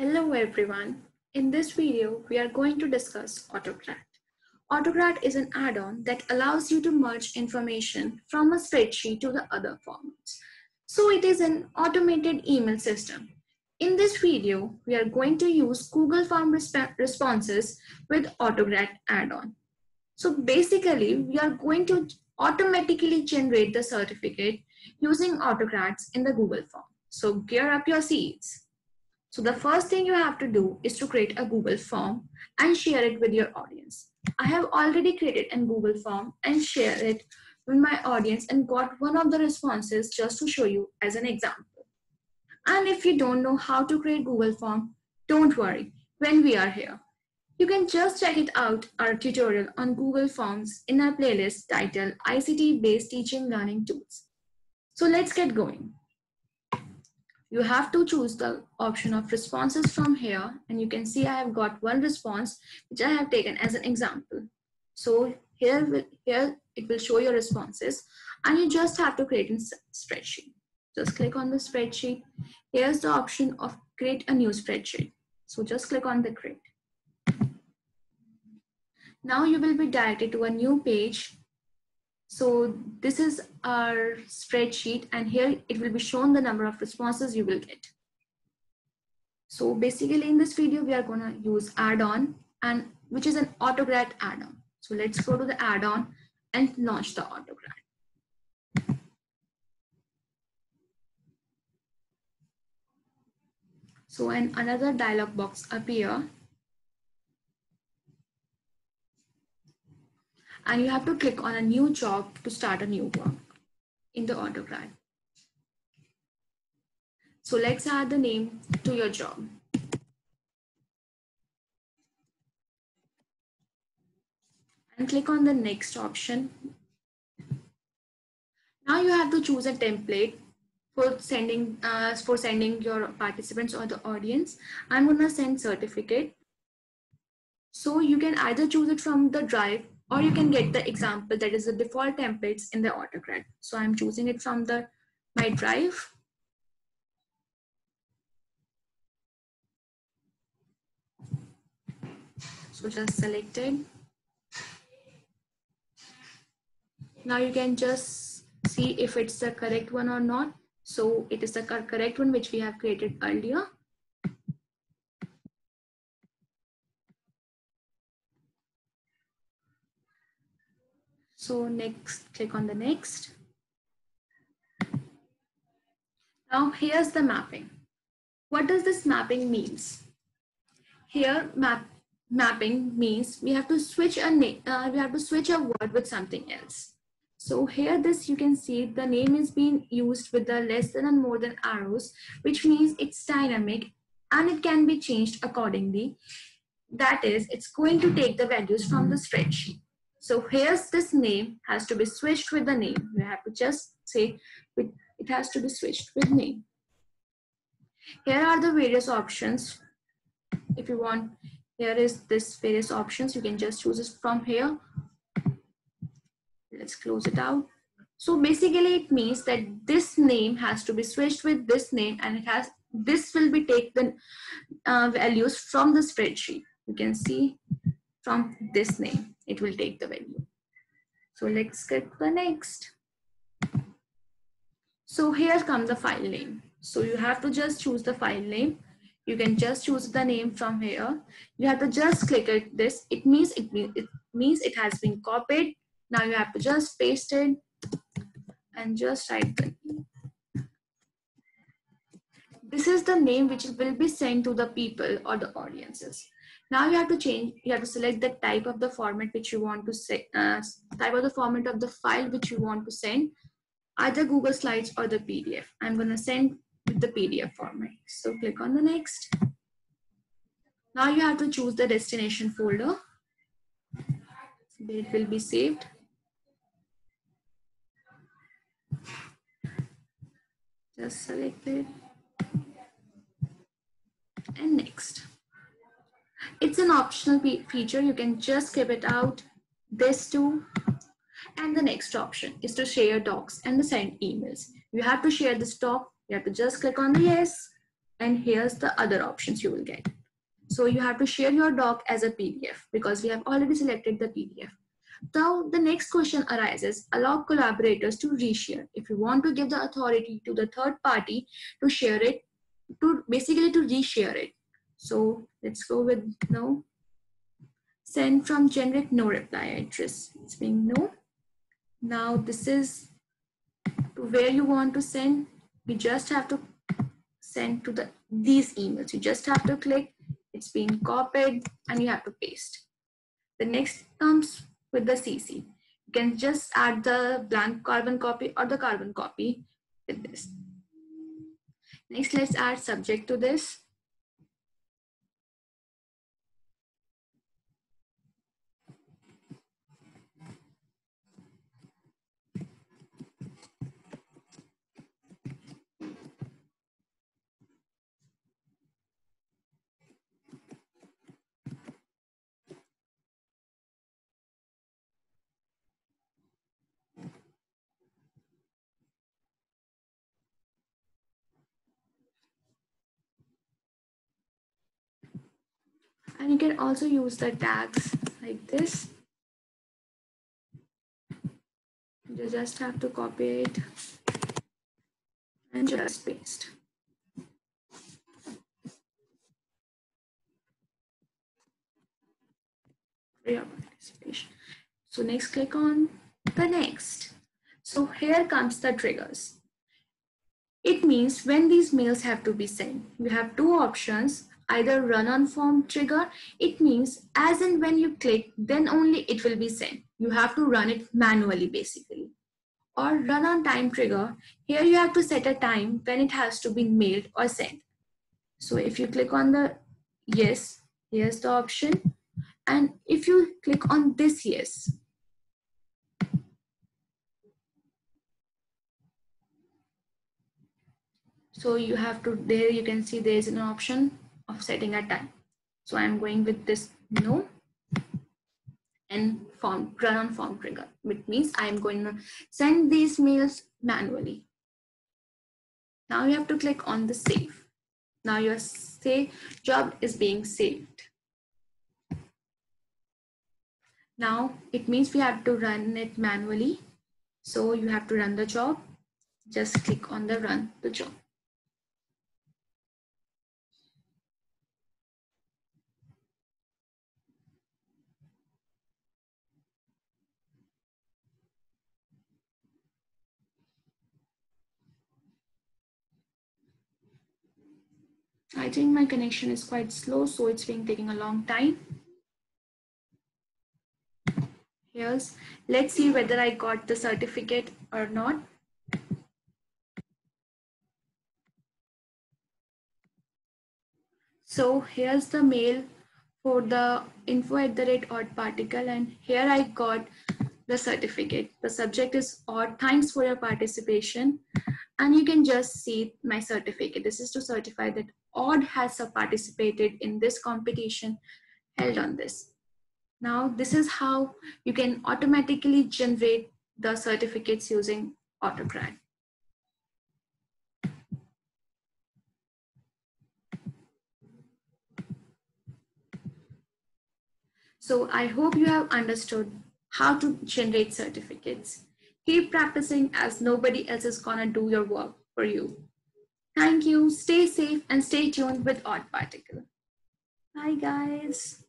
Hello everyone. In this video, we are going to discuss Autocrat. Autocrat is an add-on that allows you to merge information from a spreadsheet to the other formats. So it is an automated email system. In this video, we are going to use Google Form resp responses with Autocrat add-on. So basically, we are going to automatically generate the certificate using Autocrats in the Google form. So gear up your seats. So the first thing you have to do is to create a Google form and share it with your audience. I have already created a Google form and share it with my audience and got one of the responses just to show you as an example. And if you don't know how to create Google form, don't worry, when we are here. You can just check it out our tutorial on Google Forms in our playlist titled ICT based teaching learning tools. So let's get going you have to choose the option of responses from here and you can see I have got one response which I have taken as an example. So here, here it will show your responses and you just have to create a spreadsheet. Just click on the spreadsheet. Here's the option of create a new spreadsheet. So just click on the create. Now you will be directed to a new page so this is our spreadsheet and here it will be shown the number of responses you will get. So basically in this video, we are gonna use add-on and which is an Autocrat add-on. So let's go to the add-on and launch the Autocrat. So and another dialog box appear and you have to click on a new job to start a new work in the Autocrat. So let's add the name to your job. And click on the next option. Now you have to choose a template for sending uh, for sending your participants or the audience. I'm gonna send certificate. So you can either choose it from the drive or you can get the example that is the default templates in the Autocrat. So I'm choosing it from the my drive. So just selected. Now you can just see if it's the correct one or not. So it is the correct one which we have created earlier. So next, click on the next. Now here's the mapping. What does this mapping means? Here map mapping means we have to switch a name, uh, we have to switch a word with something else. So here this you can see the name is being used with the less than and more than arrows, which means it's dynamic and it can be changed accordingly. That is, it's going to take the values from the spreadsheet. So here's this name has to be switched with the name. You have to just say it has to be switched with name. Here are the various options. If you want, here is this various options. You can just choose it from here. Let's close it out. So basically it means that this name has to be switched with this name and it has, this will be taken uh, values from the spreadsheet. You can see from this name it will take the value. So let's click the next. So here comes the file name. So you have to just choose the file name. You can just choose the name from here. You have to just click it this. It means it, it means it has been copied. Now you have to just paste it and just write the This is the name which will be sent to the people or the audiences. Now you have to change, you have to select the type of the format which you want to say, uh, type of the format of the file which you want to send, either Google Slides or the PDF. I'm going to send with the PDF format. So click on the next. Now you have to choose the destination folder. It will be saved. Just select it. And next. It's an optional feature. You can just skip it out. This too. And the next option is to share docs and the send emails. You have to share this doc. You have to just click on the yes. and here's the other options you will get. So you have to share your doc as a PDF because we have already selected the PDF. Now the next question arises, allow collaborators to reshare. If you want to give the authority to the third party to share it, to basically to reshare it. So let's go with no. Send from generic no reply address. It's being no. Now this is to where you want to send. We just have to send to the these emails. You just have to click, it's being copied and you have to paste. The next comes with the CC. You can just add the blank carbon copy or the carbon copy with this. Next, let's add subject to this. And you can also use the tags like this. You just have to copy it and just paste. So next click on the next. So here comes the triggers. It means when these mails have to be sent, you have two options either run on form trigger, it means as and when you click, then only it will be sent. You have to run it manually basically. Or run on time trigger, here you have to set a time when it has to be mailed or sent. So if you click on the yes, here's the option. And if you click on this yes, so you have to there you can see there is an option of setting a time. So I'm going with this no and form run on form trigger, which means I'm going to send these mails manually. Now you have to click on the save. Now your say job is being saved. Now it means we have to run it manually. So you have to run the job. Just click on the run the job. I think my connection is quite slow, so it's been taking a long time. Here's, let's see whether I got the certificate or not. So here's the mail for the info at the rate odd partikle and here I got the certificate. The subject is odd. Thanks for your participation. And you can just see my certificate. This is to certify that odd has participated in this competition held on this. Now, this is how you can automatically generate the certificates using Autocrat. So I hope you have understood how to generate certificates. Keep practicing as nobody else is gonna do your work for you. Thank you. Stay safe and stay tuned with Odd Partikle. Bye, guys.